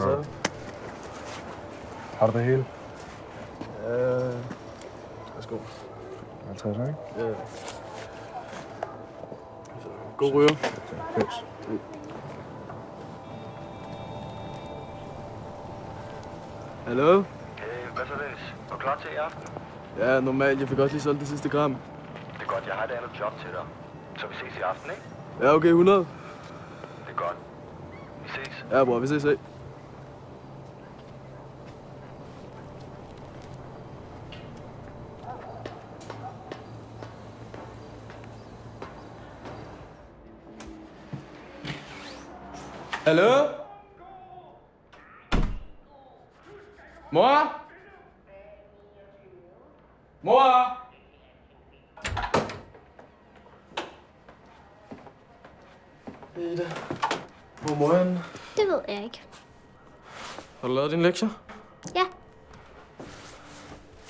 Så... Har du det hele? Ja... Værsgo. 50, ikke? Ja. God ryger. Pøs. Hallo? Hey, hvad så Dennis? Er du klar til i aften? Ja, normalt. Jeg fik også lige solgt det sidste gram. Det er godt, jeg har et andet job til dig. Så vi ses i aften, ikke? Ja, okay, 100. Det er godt. Vi ses. Ja, bror, vi ses af. Hallo? Mor? Mor? Ida, hvor er mor henne? Det ved jeg ikke. Har du lavet dine lektier? Ja,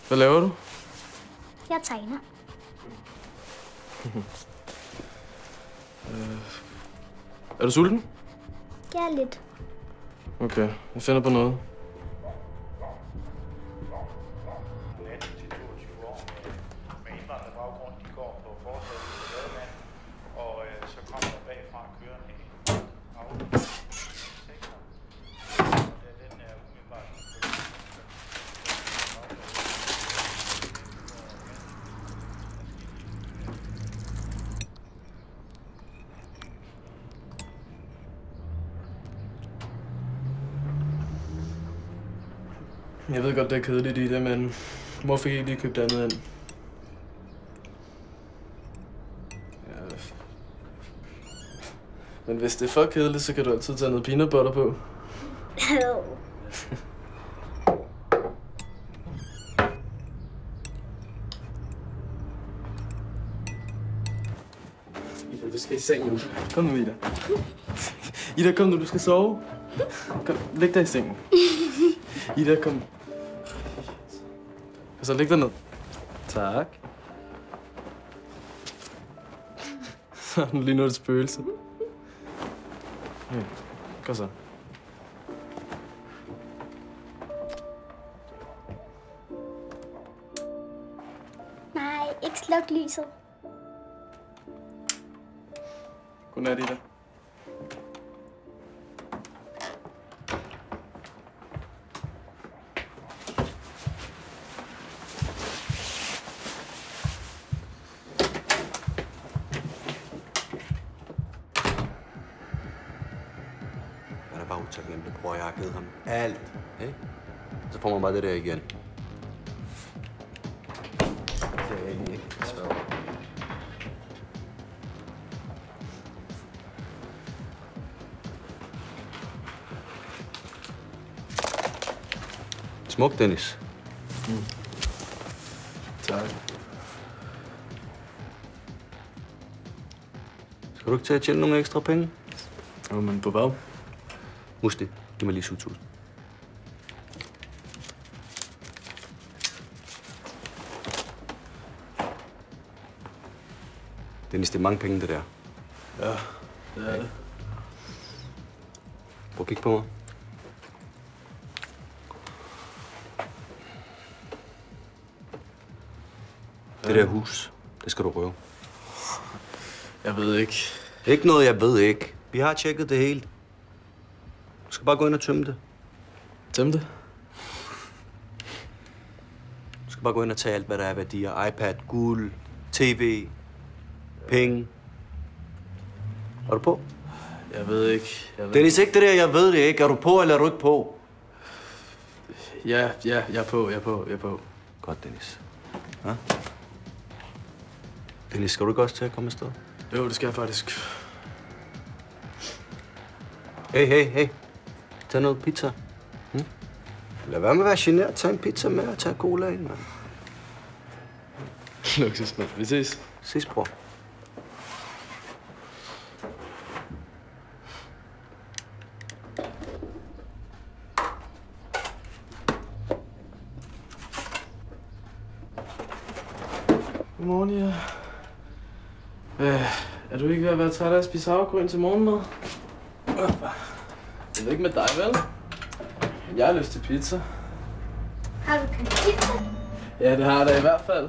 Hvad laver du? jeg tegner. Er du sulten? Ja, er lidt. Okay, jeg finder på noget. med indvandrerbaggrund, de går på forslaget i Skadeland, og øh, så kommer der bagfra kørende en Audi 6'er. Og den er umiddelbart jeg ved godt, det er kedeligt i det, men mor fik ikke lige købt andet ind. Ja. Men hvis det er for kedeligt, så kan du altid tage noget peanut butter på. Ida, du skal i seng nu. Kom nu, Ida. Ida, kom nu, du skal sove. Kom, læg dig i sengen. Ida, kom. Og så læg dig ned. Tak. Så nu lige nu et spøgelse. Ja, kom så. Nej, ikke sluk lyset. Godnat, Ida. Utaknemmelig, bror. Jeg har givet ham alt. Ikke? Så får man bare det der igen. Det er egentlig ikke svært. Smuk, Dennis. Tak. Skal du ikke til at tjene nogle ekstra penge? Jo, men på hvad? Det. Giv mig lige 7.000. Dennis, det er mange penge, det der. Ja, det er det. Prøv at kigge på mig. Det der hus, det skal du røve. Jeg ved ikke. Ikke noget, jeg ved ikke. Vi har tjekket det hele. Skal bare gå ind og tømme det. Tøm det? Du skal bare gå ind og tage alt, hvad der er værdier. iPad, guld, tv, penge. Er du på? Jeg ved ikke. Jeg ved Dennis, ikke det der, jeg ved det ikke. Er du på, eller er du ikke på? Ja, ja, jeg er på, jeg er på, jeg er på. Godt, Dennis. Ja? Dennis, skal du ikke også til at komme afsted? Jo, det skal jeg faktisk. Hey, hey, hey. Tag noget pizza. Hm? Lad være med at være generet. Tag en pizza med og tag cola ind, mand. Luksus, mand. Vi ses. Ses, bror. Godmorgen, ja. Øh, er du ikke ved at være træt af at spise havregryn til morgenmad? Det er ikke med dig, vel? Jeg har lyst til pizza. Har du købt pizza? Ja, det har jeg da i hvert fald.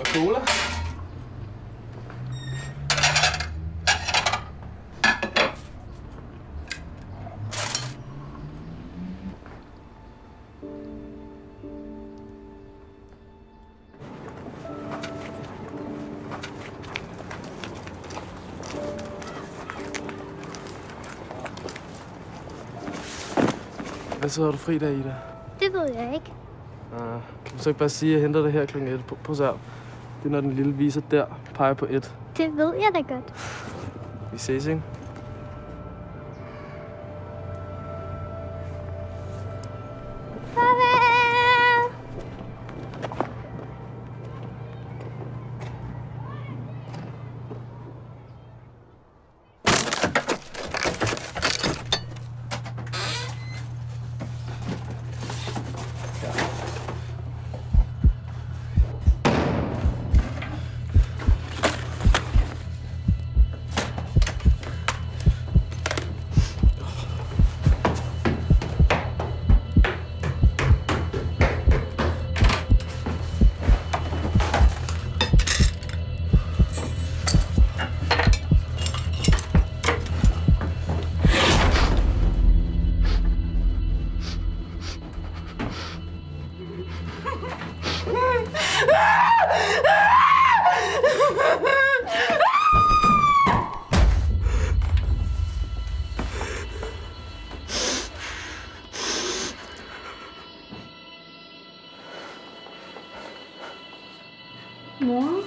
Og cola? Hvad så har du fri der, Ida? Det ved jeg ikke. Ah, kan du så ikke bare sige, at jeg henter dig her kl. 1 på, på serv? Det er, når den lille viser der peger på 1. Det ved jeg da godt. Vi ses, ikke? 么